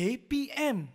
KPM.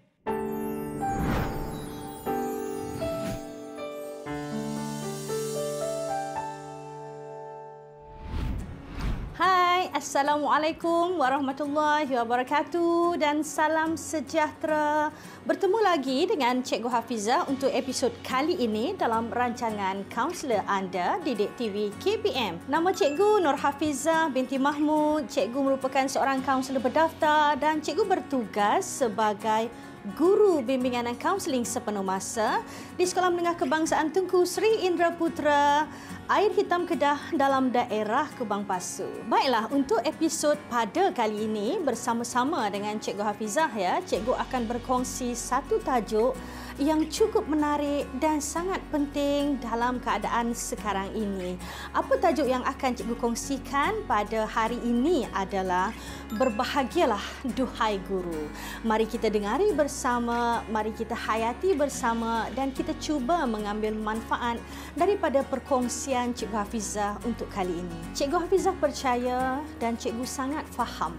Assalamualaikum warahmatullahi wabarakatuh dan salam sejahtera. Bertemu lagi dengan Cikgu Hafizah untuk episod kali ini dalam rancangan Kaunselor Anda Didik TV KPM. Nama Cikgu Nur Hafizah binti Mahmud. Cikgu merupakan seorang kaunselor berdaftar dan cikgu bertugas sebagai guru bimbingan dan kaunseling sepenuh masa di Sekolah Menengah Kebangsaan Tunku Sri Indra Putra Air Hitam Kedah dalam daerah Kubang Pasu. Baiklah, untuk episod pada kali ini bersama-sama dengan Cikgu Hafizah ya, Cikgu akan berkongsi satu tajuk yang cukup menarik dan sangat penting dalam keadaan sekarang ini. Apa tajuk yang akan cikgu kongsikan pada hari ini adalah berbahagialah duhai guru. Mari kita dengari bersama, mari kita hayati bersama dan kita cuba mengambil manfaat daripada perkongsian Cikgu Hafizah untuk kali ini. Cikgu Hafizah percaya dan cikgu sangat faham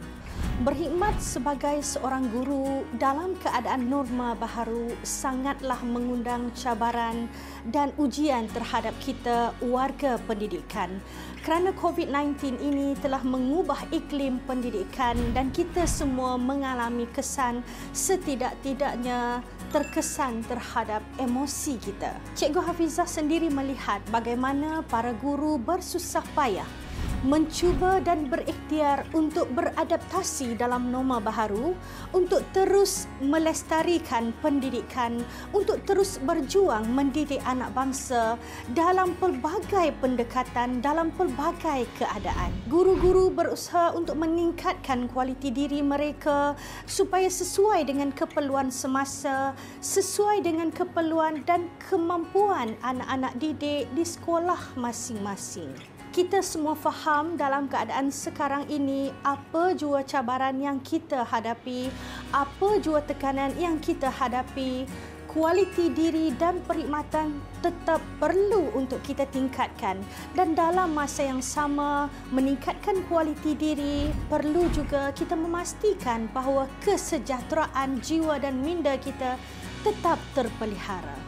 Berkhidmat sebagai seorang guru dalam keadaan norma baharu sangatlah mengundang cabaran dan ujian terhadap kita warga pendidikan. Kerana COVID-19 ini telah mengubah iklim pendidikan dan kita semua mengalami kesan setidak-tidaknya terkesan terhadap emosi kita. Cikgu Hafizah sendiri melihat bagaimana para guru bersusah payah mencuba dan berikhtiar untuk beradaptasi dalam norma baharu untuk terus melestarikan pendidikan untuk terus berjuang mendidik anak bangsa dalam pelbagai pendekatan dalam pelbagai keadaan. Guru-guru berusaha untuk meningkatkan kualiti diri mereka supaya sesuai dengan keperluan semasa sesuai dengan keperluan dan kemampuan anak-anak didik di sekolah masing-masing kita semua faham dalam keadaan sekarang ini apa jua cabaran yang kita hadapi, apa jua tekanan yang kita hadapi. Kualiti diri dan perkhidmatan tetap perlu untuk kita tingkatkan dan dalam masa yang sama meningkatkan kualiti diri perlu juga kita memastikan bahawa kesejahteraan jiwa dan minda kita tetap terpelihara.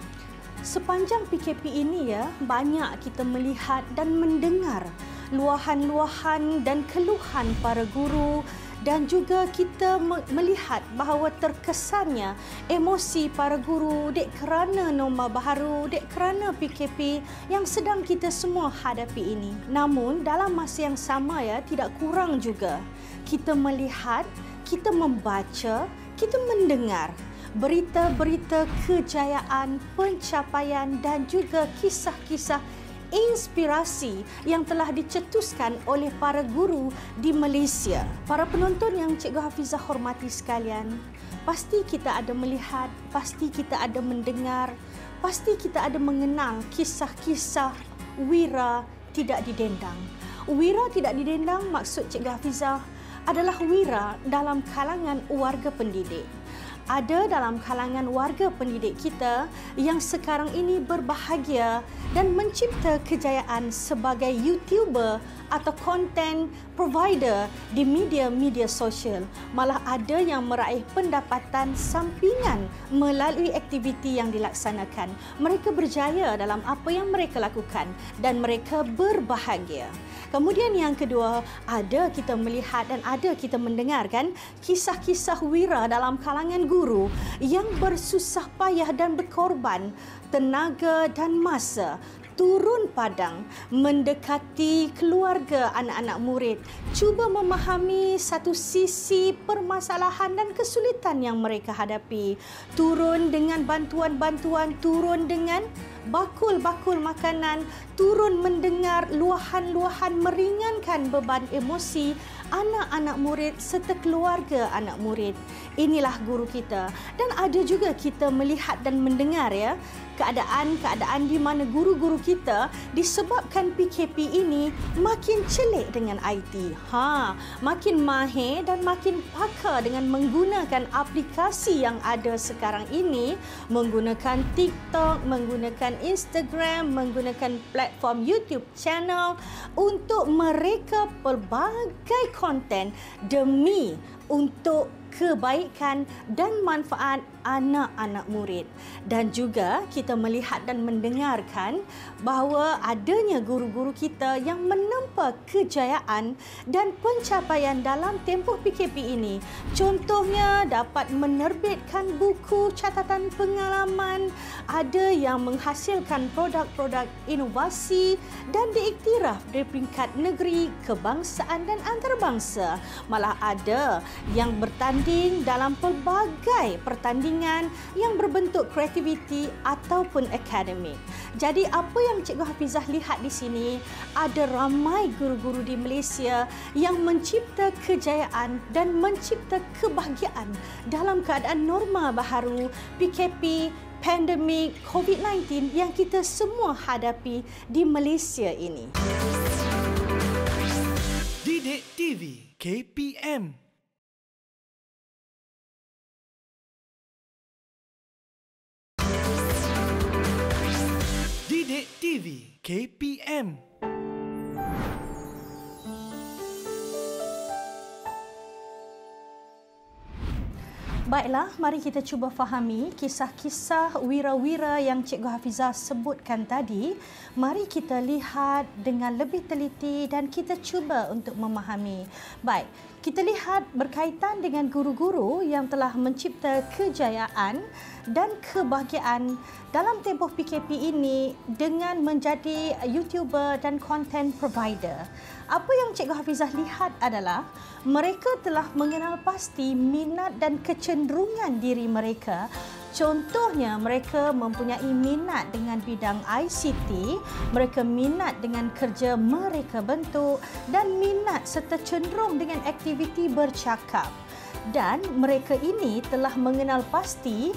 Sepanjang PKP ini ya, banyak kita melihat dan mendengar luahan-luahan dan keluhan para guru dan juga kita melihat bahawa terkesannya emosi para guru dek kerana norma baharu, dek kerana PKP yang sedang kita semua hadapi ini. Namun dalam masa yang sama ya, tidak kurang juga kita melihat, kita membaca, kita mendengar berita-berita kejayaan, pencapaian dan juga kisah-kisah inspirasi yang telah dicetuskan oleh para guru di Malaysia. Para penonton yang Cikgu Hafizah hormati sekalian, pasti kita ada melihat, pasti kita ada mendengar, pasti kita ada mengenal kisah-kisah wira tidak didendang. Wira tidak didendang maksud Cikgu Hafizah adalah wira dalam kalangan warga pendidik ada dalam kalangan warga pendidik kita yang sekarang ini berbahagia dan mencipta kejayaan sebagai YouTuber atau content provider di media-media sosial. Malah ada yang meraih pendapatan sampingan melalui aktiviti yang dilaksanakan. Mereka berjaya dalam apa yang mereka lakukan dan mereka berbahagia. Kemudian yang kedua, ada kita melihat dan ada kita mendengarkan kisah-kisah wira dalam kalangan guru yang bersusah payah dan berkorban tenaga dan masa turun padang mendekati keluarga anak-anak murid. Cuba memahami satu sisi permasalahan dan kesulitan yang mereka hadapi. Turun dengan bantuan-bantuan turun dengan bakul-bakul makanan turun mendengar luahan-luahan meringankan beban emosi anak-anak murid serta keluarga anak murid. Inilah guru kita. Dan ada juga kita melihat dan mendengar ya keadaan-keadaan di mana guru-guru kita disebabkan PKP ini makin celik dengan IT. Ha, makin mahir dan makin pakar dengan menggunakan aplikasi yang ada sekarang ini, menggunakan TikTok, menggunakan Instagram, menggunakan platform YouTube channel untuk mereka pelbagai konten demi untuk kebaikan dan manfaat anak-anak murid. Dan juga kita melihat dan mendengarkan bahawa adanya guru-guru kita yang menempa kejayaan dan pencapaian dalam tempoh PKP ini. Contohnya dapat menerbitkan buku catatan pengalaman, ada yang menghasilkan produk-produk inovasi dan diiktiraf dari peringkat negeri, kebangsaan dan antarabangsa. Malah ada yang bertanding dalam pelbagai pertandingan yang berbentuk kreativiti ataupun akademik. Jadi apa yang Cikgu Hafizah lihat di sini ada ramai guru-guru di Malaysia yang mencipta kejayaan dan mencipta kebahagiaan dalam keadaan norma baharu PKP pandemik COVID-19 yang kita semua hadapi di Malaysia ini. Didik TV KPM TV KPM Baiklah, mari kita cuba fahami kisah-kisah wira-wira yang Cikgu Hafizah sebutkan tadi. Mari kita lihat dengan lebih teliti dan kita cuba untuk memahami. Baik, kita lihat berkaitan dengan guru-guru yang telah mencipta kejayaan dan kebahagiaan dalam tempoh PKP ini dengan menjadi YouTuber dan content provider. Apa yang Cikgu Hafizah lihat adalah mereka telah mengenal pasti minat dan kecenderungan diri mereka. Contohnya, mereka mempunyai minat dengan bidang ICT, mereka minat dengan kerja mereka bentuk dan minat serta cenderung dengan aktiviti bercakap. Dan mereka ini telah mengenal pasti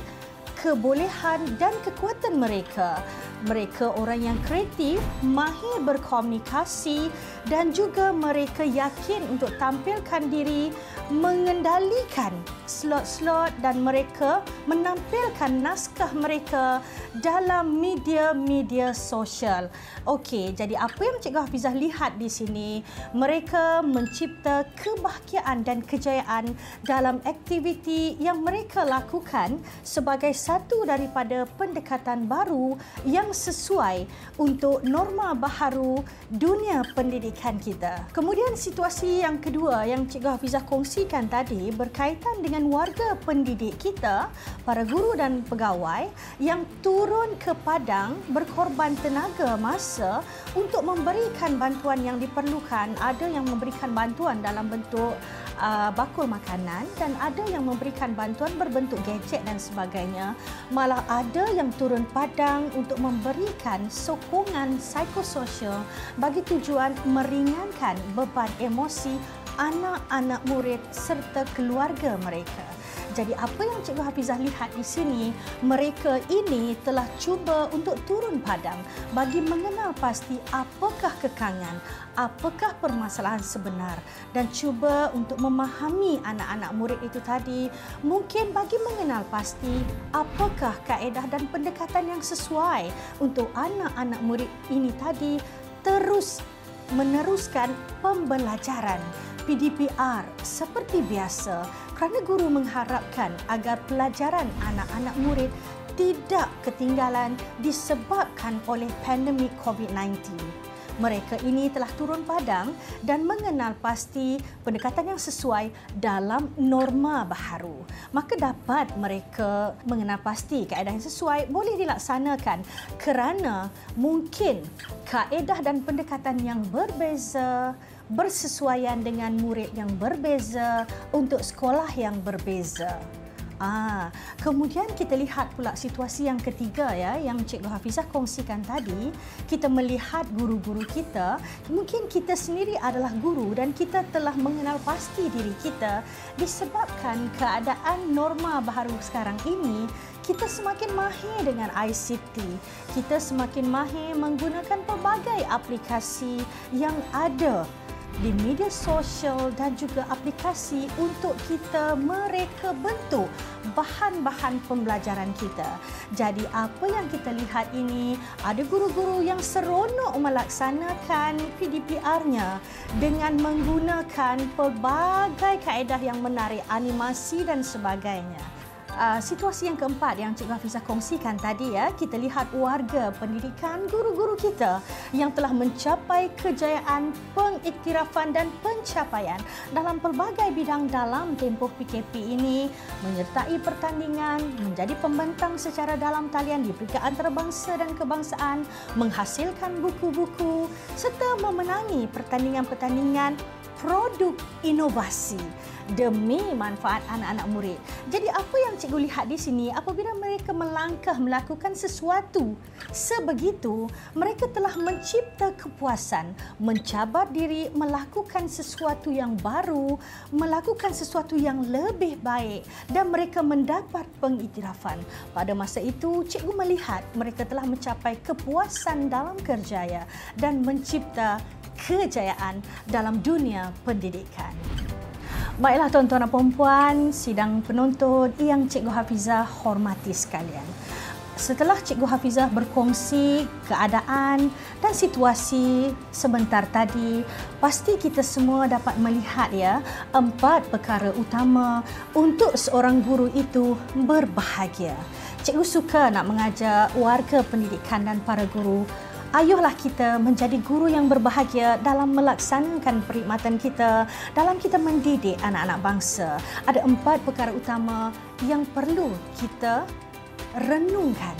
kebolehan dan kekuatan mereka. Mereka orang yang kreatif, mahir berkomunikasi dan juga mereka yakin untuk tampilkan diri mengendalikan slot-slot dan mereka menampilkan naskah mereka dalam media-media sosial. Okey, jadi apa yang Cikgu Hafizah lihat di sini, mereka mencipta kebahagiaan dan kejayaan dalam aktiviti yang mereka lakukan sebagai satu daripada pendekatan baru yang sesuai untuk norma baharu dunia pendidikan kita. Kemudian situasi yang kedua yang Cikgu Hafizah kongsi kongsikan tadi berkaitan dengan warga pendidik kita, para guru dan pegawai yang turun ke padang berkorban tenaga masa untuk memberikan bantuan yang diperlukan. Ada yang memberikan bantuan dalam bentuk uh, bakul makanan dan ada yang memberikan bantuan berbentuk gadget dan sebagainya. Malah ada yang turun padang untuk memberikan sokongan psikososial bagi tujuan meringankan beban emosi anak-anak murid serta keluarga mereka. Jadi apa yang Cikgu Hafizah lihat di sini, mereka ini telah cuba untuk turun padang bagi mengenal pasti apakah kekangan, apakah permasalahan sebenar dan cuba untuk memahami anak-anak murid itu tadi. Mungkin bagi mengenal pasti apakah kaedah dan pendekatan yang sesuai untuk anak-anak murid ini tadi terus meneruskan pembelajaran PDPR seperti biasa kerana guru mengharapkan agar pelajaran anak-anak murid tidak ketinggalan disebabkan oleh pandemik COVID-19. Mereka ini telah turun padang dan mengenal pasti pendekatan yang sesuai dalam norma baharu. Maka dapat mereka mengenal pasti kaedah yang sesuai boleh dilaksanakan kerana mungkin kaedah dan pendekatan yang berbeza bersesuaian dengan murid yang berbeza untuk sekolah yang berbeza. Ah, kemudian kita lihat pula situasi yang ketiga ya yang Cikgu Hafizah kongsikan tadi, kita melihat guru-guru kita, mungkin kita sendiri adalah guru dan kita telah mengenal pasti diri kita disebabkan keadaan norma baru sekarang ini kita semakin mahir dengan ICT. Kita semakin mahir menggunakan pelbagai aplikasi yang ada di media sosial dan juga aplikasi untuk kita mereka bentuk bahan-bahan pembelajaran kita. Jadi apa yang kita lihat ini ada guru-guru yang seronok melaksanakan PDPR-nya dengan menggunakan pelbagai kaedah yang menarik animasi dan sebagainya. Uh, situasi yang keempat yang Cikgu Hafizah kongsikan tadi ya, kita lihat warga pendidikan guru-guru kita yang telah mencapai kejayaan pengiktirafan dan pencapaian dalam pelbagai bidang dalam tempoh PKP ini menyertai pertandingan, menjadi pembentang secara dalam talian di peringkat antarabangsa dan kebangsaan, menghasilkan buku-buku serta memenangi pertandingan-pertandingan produk inovasi demi manfaat anak-anak murid. Jadi apa yang cikgu lihat di sini apabila mereka melangkah melakukan sesuatu sebegitu mereka telah mencipta kepuasan, mencabar diri melakukan sesuatu yang baru, melakukan sesuatu yang lebih baik dan mereka mendapat pengiktirafan. Pada masa itu cikgu melihat mereka telah mencapai kepuasan dalam kerjaya dan mencipta kejayaan dalam dunia pendidikan. Baiklah tuan-tuan dan puan sidang penonton yang Cikgu Hafizah hormati sekalian. Setelah Cikgu Hafizah berkongsi keadaan dan situasi sebentar tadi, pasti kita semua dapat melihat ya empat perkara utama untuk seorang guru itu berbahagia. Cikgu suka nak mengajar warga pendidikan dan para guru ayuhlah kita menjadi guru yang berbahagia dalam melaksanakan perkhidmatan kita dalam kita mendidik anak-anak bangsa. Ada empat perkara utama yang perlu kita renungkan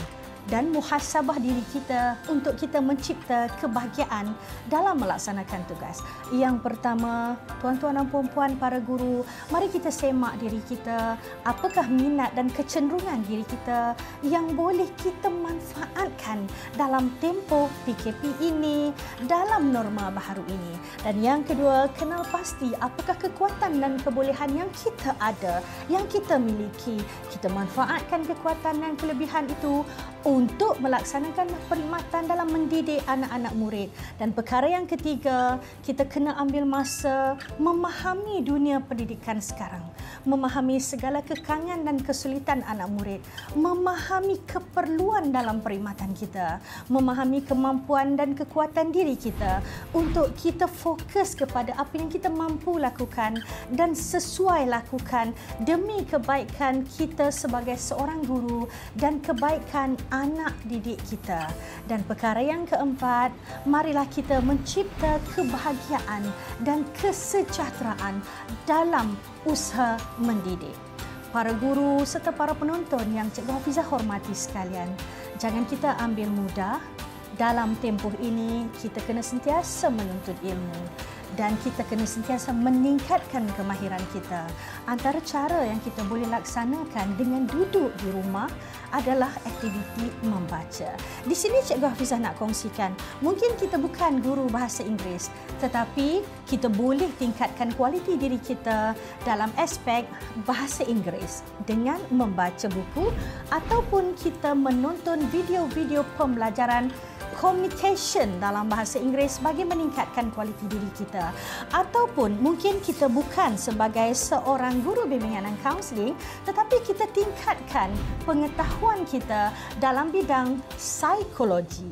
dan muhasabah diri kita untuk kita mencipta kebahagiaan dalam melaksanakan tugas. Yang pertama, tuan-tuan dan puan-puan para guru, mari kita semak diri kita, apakah minat dan kecenderungan diri kita yang boleh kita manfaatkan dalam tempoh PKP ini, dalam norma baharu ini. Dan yang kedua, kenal pasti apakah kekuatan dan kebolehan yang kita ada, yang kita miliki. Kita manfaatkan kekuatan dan kelebihan itu untuk melaksanakan perkhidmatan dalam mendidik anak-anak murid. Dan perkara yang ketiga, kita kena ambil masa memahami dunia pendidikan sekarang. Memahami segala kekangan dan kesulitan anak murid. Memahami keperluan dalam perkhidmatan kita. Memahami kemampuan dan kekuatan diri kita untuk kita fokus kepada apa yang kita mampu lakukan dan sesuai lakukan demi kebaikan kita sebagai seorang guru dan kebaikan anak didik kita. Dan perkara yang keempat, marilah kita mencipta kebahagiaan dan kesejahteraan dalam usaha mendidik. Para guru serta para penonton yang Cikgu Hafizah hormati sekalian, jangan kita ambil mudah dalam tempoh ini kita kena sentiasa menuntut ilmu dan kita kena sentiasa meningkatkan kemahiran kita. Antara cara yang kita boleh laksanakan dengan duduk di rumah adalah aktiviti membaca. Di sini Cikgu Hafizah nak kongsikan, mungkin kita bukan guru bahasa Inggeris, tetapi kita boleh tingkatkan kualiti diri kita dalam aspek bahasa Inggeris dengan membaca buku ataupun kita menonton video-video pembelajaran communication dalam bahasa Inggeris bagi meningkatkan kualiti diri kita. Ataupun mungkin kita bukan sebagai seorang guru bimbingan dan kaunseling tetapi kita tingkatkan pengetahuan kita dalam bidang psikologi.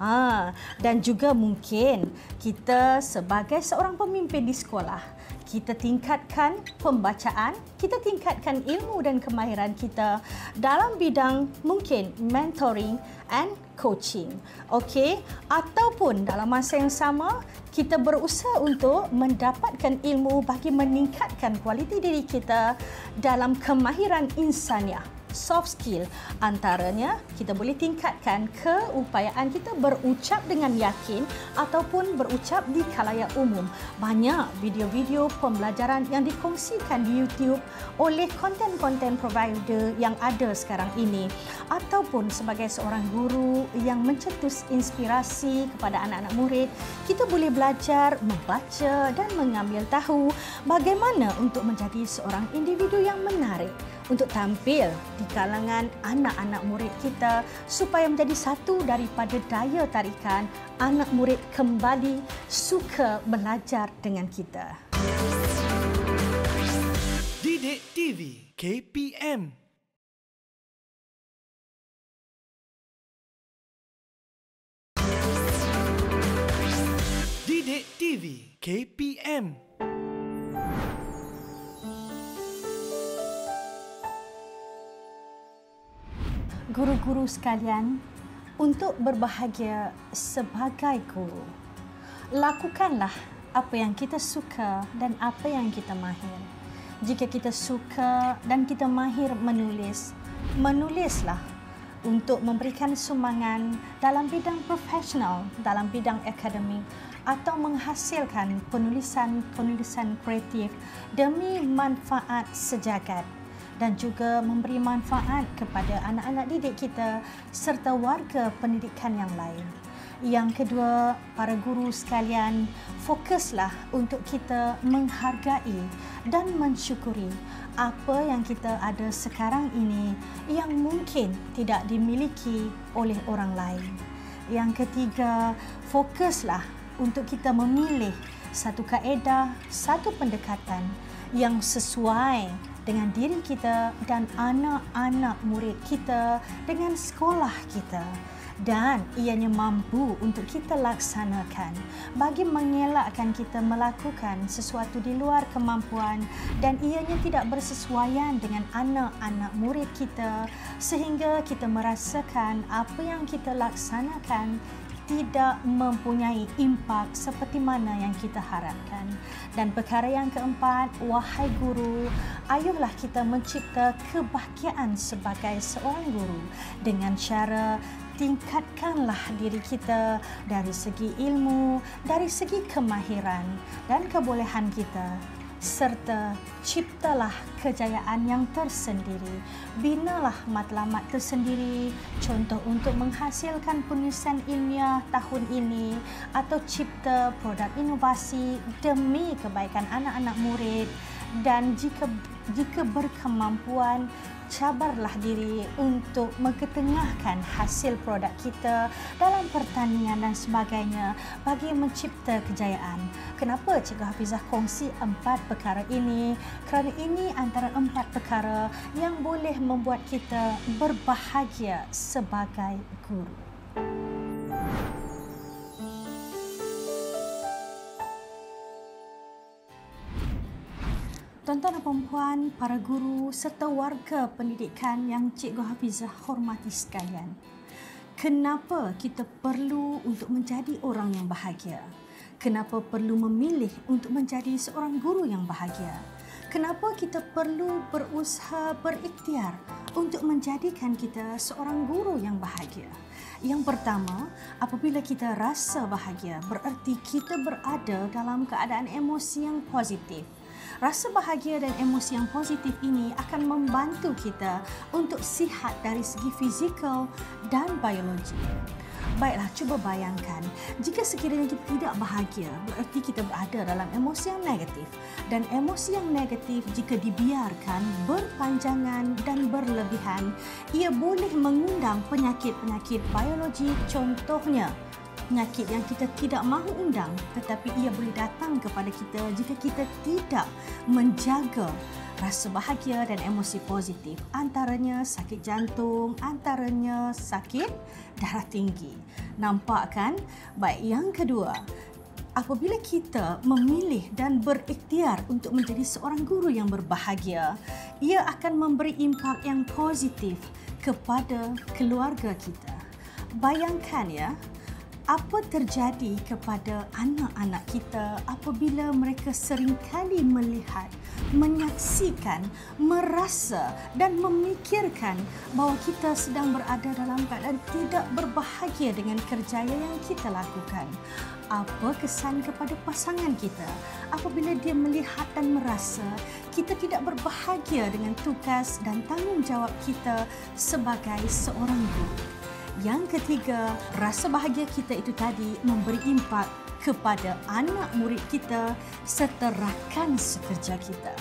Ah, dan juga mungkin kita sebagai seorang pemimpin di sekolah kita tingkatkan pembacaan, kita tingkatkan ilmu dan kemahiran kita dalam bidang mungkin mentoring and coaching. Okey, ataupun dalam masa yang sama kita berusaha untuk mendapatkan ilmu bagi meningkatkan kualiti diri kita dalam kemahiran insaniah soft skill. Antaranya kita boleh tingkatkan keupayaan kita berucap dengan yakin ataupun berucap di khalayak umum. Banyak video-video pembelajaran yang dikongsikan di YouTube oleh konten-konten provider yang ada sekarang ini. Ataupun sebagai seorang guru yang mencetus inspirasi kepada anak-anak murid kita boleh belajar membaca dan mengambil tahu bagaimana untuk menjadi seorang individu yang menarik untuk tampil di kalangan anak-anak murid kita supaya menjadi satu daripada daya tarikan anak murid kembali suka belajar dengan kita. Didik TV KPM Didik TV KPM Guru-guru sekalian, untuk berbahagia sebagai guru, lakukanlah apa yang kita suka dan apa yang kita mahir. Jika kita suka dan kita mahir menulis, menulislah untuk memberikan sumbangan dalam bidang profesional, dalam bidang akademik atau menghasilkan penulisan-penulisan kreatif demi manfaat sejagat dan juga memberi manfaat kepada anak-anak didik kita serta warga pendidikan yang lain. Yang kedua, para guru sekalian, fokuslah untuk kita menghargai dan mensyukuri apa yang kita ada sekarang ini yang mungkin tidak dimiliki oleh orang lain. Yang ketiga, fokuslah untuk kita memilih satu kaedah, satu pendekatan yang sesuai dengan diri kita dan anak-anak murid kita dengan sekolah kita. Dan ianya mampu untuk kita laksanakan. Bagi mengelakkan kita melakukan sesuatu di luar kemampuan dan ianya tidak bersesuaian dengan anak-anak murid kita sehingga kita merasakan apa yang kita laksanakan tidak mempunyai impak seperti mana yang kita harapkan. Dan perkara yang keempat, wahai guru, ayuhlah kita mencipta kebahagiaan sebagai seorang guru dengan cara tingkatkanlah diri kita dari segi ilmu, dari segi kemahiran dan kebolehan kita serta ciptalah kejayaan yang tersendiri. Binalah matlamat tersendiri, contoh untuk menghasilkan penulisan ilmiah tahun ini atau cipta produk inovasi demi kebaikan anak-anak murid dan jika jika berkemampuan cabarlah diri untuk mengetengahkan hasil produk kita dalam pertanian dan sebagainya bagi mencipta kejayaan. Kenapa Cikgu Hafizah kongsi empat perkara ini? Kerana ini antara empat perkara yang boleh membuat kita berbahagia sebagai guru. Tuan-tuan para guru serta warga pendidikan yang Cikgu Hafizah hormati sekalian. Kenapa kita perlu untuk menjadi orang yang bahagia? Kenapa perlu memilih untuk menjadi seorang guru yang bahagia? Kenapa kita perlu berusaha berikhtiar untuk menjadikan kita seorang guru yang bahagia? Yang pertama, apabila kita rasa bahagia, bererti kita berada dalam keadaan emosi yang positif. Rasa bahagia dan emosi yang positif ini akan membantu kita untuk sihat dari segi fizikal dan biologi. Baiklah, cuba bayangkan, jika sekiranya kita tidak bahagia, berarti kita berada dalam emosi yang negatif. Dan emosi yang negatif jika dibiarkan berpanjangan dan berlebihan, ia boleh mengundang penyakit-penyakit biologi contohnya penyakit yang kita tidak mahu undang tetapi ia boleh datang kepada kita jika kita tidak menjaga rasa bahagia dan emosi positif antaranya sakit jantung antaranya sakit darah tinggi. Nampak kan baik yang kedua apabila kita memilih dan berikhtiar untuk menjadi seorang guru yang berbahagia ia akan memberi impak yang positif kepada keluarga kita. Bayangkan ya apa terjadi kepada anak-anak kita apabila mereka seringkali melihat, menyaksikan, merasa dan memikirkan bahawa kita sedang berada dalam keadaan tidak berbahagia dengan kerjaya yang kita lakukan. Apa kesan kepada pasangan kita apabila dia melihat dan merasa kita tidak berbahagia dengan tugas dan tanggungjawab kita sebagai seorang guru? Yang ketiga, rasa bahagia kita itu tadi memberi impak kepada anak murid kita serta rakan sekerja kita.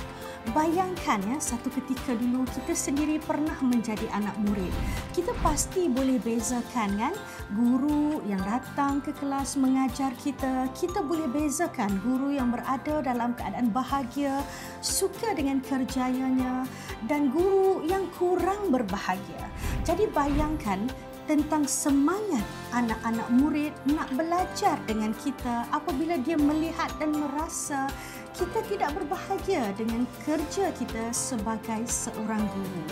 Bayangkan ya, satu ketika dulu kita sendiri pernah menjadi anak murid. Kita pasti boleh bezakan kan guru yang datang ke kelas mengajar kita. Kita boleh bezakan guru yang berada dalam keadaan bahagia, suka dengan kerjayanya dan guru yang kurang berbahagia. Jadi bayangkan tentang semangat anak-anak murid nak belajar dengan kita apabila dia melihat dan merasa kita tidak berbahagia dengan kerja kita sebagai seorang guru.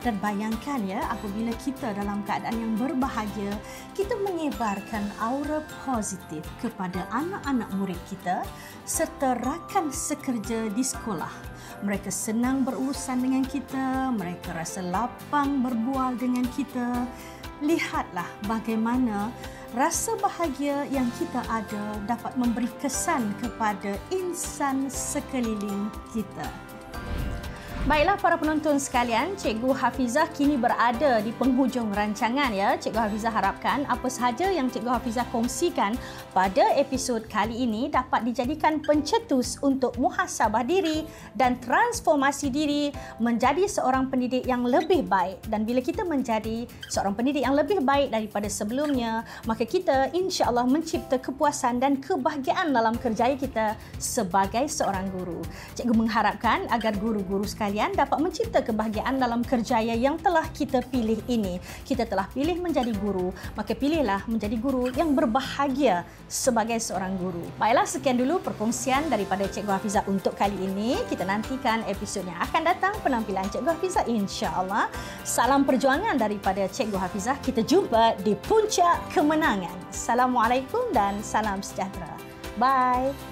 Dan bayangkan ya, apabila kita dalam keadaan yang berbahagia, kita menyebarkan aura positif kepada anak-anak murid kita serta rakan sekerja di sekolah. Mereka senang berurusan dengan kita, mereka rasa lapang berbual dengan kita. Lihatlah bagaimana rasa bahagia yang kita ada dapat memberi kesan kepada insan sekeliling kita. Baiklah para penonton sekalian, Cikgu Hafizah kini berada di penghujung rancangan ya. Cikgu Hafizah harapkan apa sahaja yang Cikgu Hafizah kongsikan pada episod kali ini dapat dijadikan pencetus untuk muhasabah diri dan transformasi diri menjadi seorang pendidik yang lebih baik. Dan bila kita menjadi seorang pendidik yang lebih baik daripada sebelumnya, maka kita insya-Allah mencipta kepuasan dan kebahagiaan dalam kerjaya kita sebagai seorang guru. Cikgu mengharapkan agar guru-guru sekalian sekalian dapat mencipta kebahagiaan dalam kerjaya yang telah kita pilih ini. Kita telah pilih menjadi guru, maka pilihlah menjadi guru yang berbahagia sebagai seorang guru. Baiklah, sekian dulu perkongsian daripada Cikgu Hafizah untuk kali ini. Kita nantikan episod yang akan datang penampilan Cikgu Hafizah insya-Allah. Salam perjuangan daripada Cikgu Hafizah. Kita jumpa di puncak kemenangan. Assalamualaikum dan salam sejahtera. Bye.